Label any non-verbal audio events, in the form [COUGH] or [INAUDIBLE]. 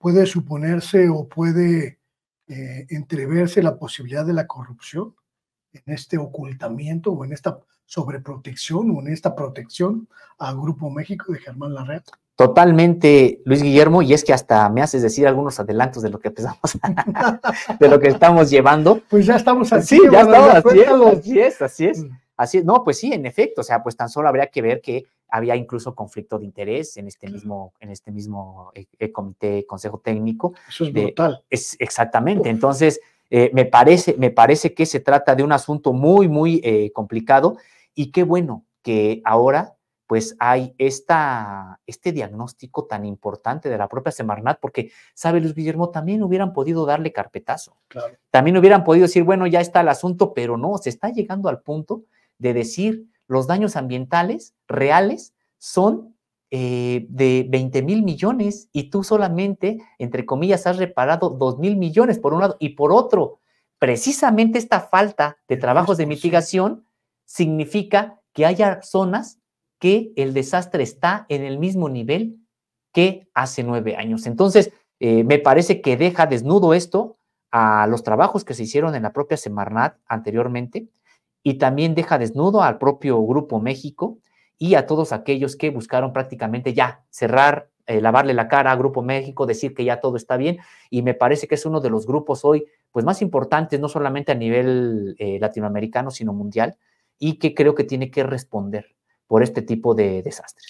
puede suponerse o puede eh, entreverse la posibilidad de la corrupción en este ocultamiento o en esta sobreprotección o en esta protección al Grupo México de Germán Larrea. Totalmente, Luis Guillermo, y es que hasta me haces decir algunos adelantos de lo que empezamos, [LAUGHS] de lo que estamos llevando. Pues ya estamos así. Sí, ya estamos así, así es, así es. Mm. Así es, no, pues sí, en efecto, o sea, pues tan solo habría que ver que había incluso conflicto de interés en este mismo, en este mismo eh, eh, comité, consejo técnico. Eso es brutal. Es, exactamente, entonces eh, me, parece, me parece que se trata de un asunto muy, muy complicado y qué bueno que ahora pues hay esta, este diagnóstico tan importante de la propia Semarnat, porque, sabe Luis Guillermo, también hubieran podido darle carpetazo. También hubieran podido decir, bueno, ya está el asunto, pero no, se está llegando al punto de decir los daños ambientales reales son eh, de 20 mil millones y tú solamente, entre comillas, has reparado 2 mil millones por un lado y por otro. Precisamente esta falta de trabajos de mitigación significa que haya zonas que el desastre está en el mismo nivel que hace nueve años. Entonces, eh, me parece que deja desnudo esto a los trabajos que se hicieron en la propia Semarnat anteriormente y también deja desnudo al propio Grupo México y a todos aquellos que buscaron prácticamente ya cerrar, eh, lavarle la cara a Grupo México, decir que ya todo está bien y me parece que es uno de los grupos hoy pues más importantes, no solamente a nivel eh, latinoamericano, sino mundial y que creo que tiene que responder por este tipo de desastres.